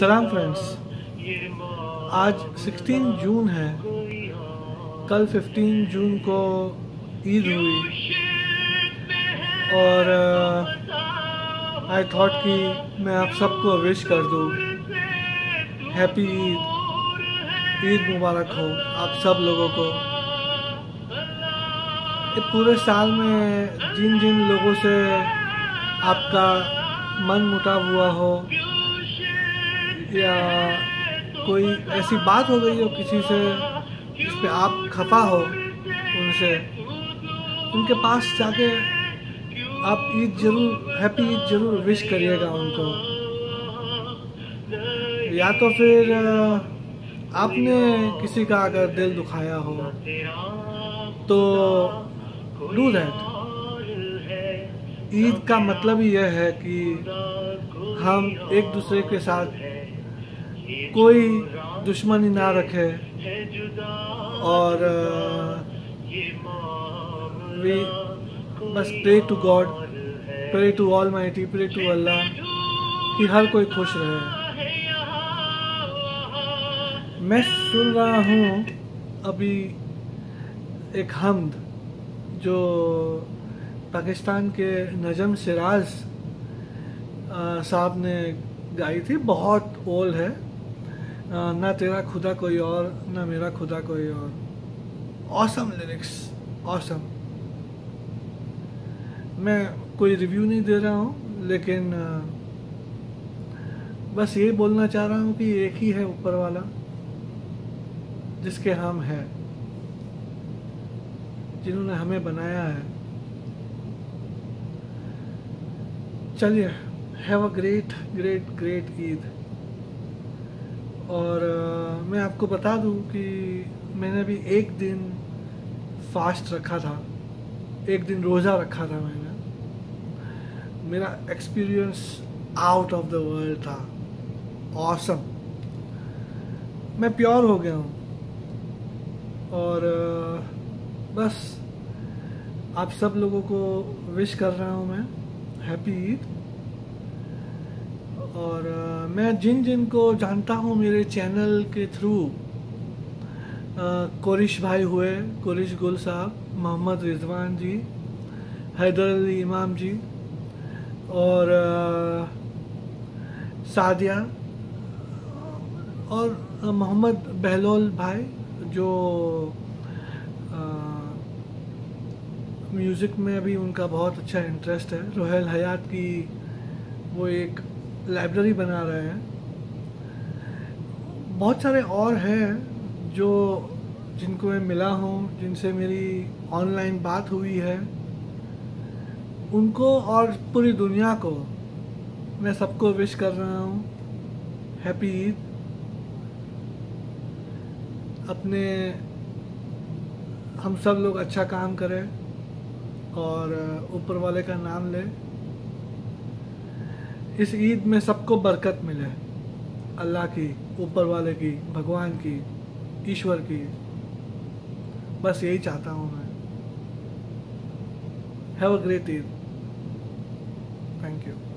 सलाम फ्रेंड्स आज 16 जून है। कल 15 जून को ईद हुई। और आई uh, थॉट कि मैं आप सबको विश कर दूँ। हैप्पी ईद ईद मुबारक हो आप सब लोगों को। पूरे साल में जिन जिन लोगों से आपका मन मुटाव हुआ हो या कोई ऐसी बात हो गई हो किसी से जिस पे आप खफा हो उनसे, उनके पास जाके आप ईद ज़रूर, हैप्पी ईद ज़रूर विश करिएगा उनको। या तो फिर आपने किसी का अगर दिल दुखाया हो तो डू दैट। ईद का मतलब ही यह है कि हम एक दूसरे के साथ कोई दुश्मनी ना रखे। और वी बस pray to God pray to almighty pray to Allah कि हर कोई खुश रहे। मैं सुन रहा हूँ अभी एक हमद, जो पाकिस्तान के नजम सिराज साहब ने गाई थी। बहुत ओल्ड है। ना तेरा खुदा कोई और ना मेरा खुदा कोई और ऑसम लिरिक्स ऑसम मैं कोई रिव्यू नहीं दे रहा हूँ, लेकिन बस ये बोलना चाह रहा हूँ कि एक ही है ऊपर वाला, जिसके हम हैं, जिन्होंने हमें बनाया है। चलिए have a great great great Eid और मैं आपको बता दूँ कि मैंने भी एक दिन फास्ट रखा था। एक दिन रोज़ा रखा था मैंने। मेरा experience out of the world था। ऑसम मैं प्योर हो गया हूँ। और बस आप सब लोगों को विश कर रहा हूँ मैं। हैप्पी ईद और मैं जिन जिन को जानता हूँ मेरे चैनल के थ्रू कोरिश भाई हुए, कोरिश गुल साहब, मोहम्मद रिजवान जी, हैदर अली इमाम जी, और सादिया, और मोहम्मद बहलोल भाई, जो म्यूज़िक में भी उनका बहुत अच्छा इंटरेस्ट है। रोहेल हयात की वो एक लाइब्रेरी बना रहे हैं। बहुत सारे और हैं जो जिनको मैं मिला हूँ, जिनसे मेरी ऑनलाइन बात हुई है। उनको और पूरी दुनिया को मैं सबको विश कर रहा हूँ। हैप्पी ईद अपने हम सब लोग अच्छा काम करें और, ऊपर वाले का नाम लें। इस ईद में सबको बरकत मिले। अल्लाह की, ऊपर वाले की, भगवान की, ईश्वर की। बस यही चाहता हूँ मैं। Have a great Eid. Thank you